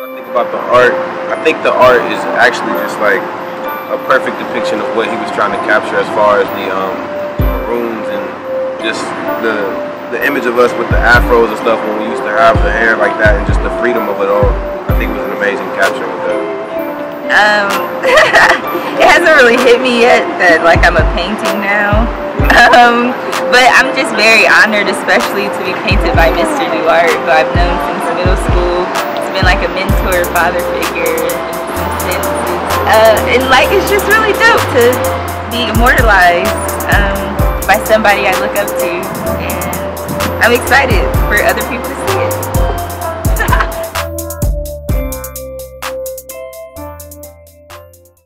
I think about the art, I think the art is actually just like a perfect depiction of what he was trying to capture as far as the um, maroons and just the the image of us with the afros and stuff when we used to have the hair like that and just the freedom of it all. I think it was an amazing capture with that. Um, it hasn't really hit me yet that like I'm a painting now. Um, but I'm just very honored, especially to be painted by Mr. Duarte, who I've known since middle school. Been like a mentor, father figure, since. Uh, and like it's just really dope to be immortalized um, by somebody I look up to, and I'm excited for other people to see it.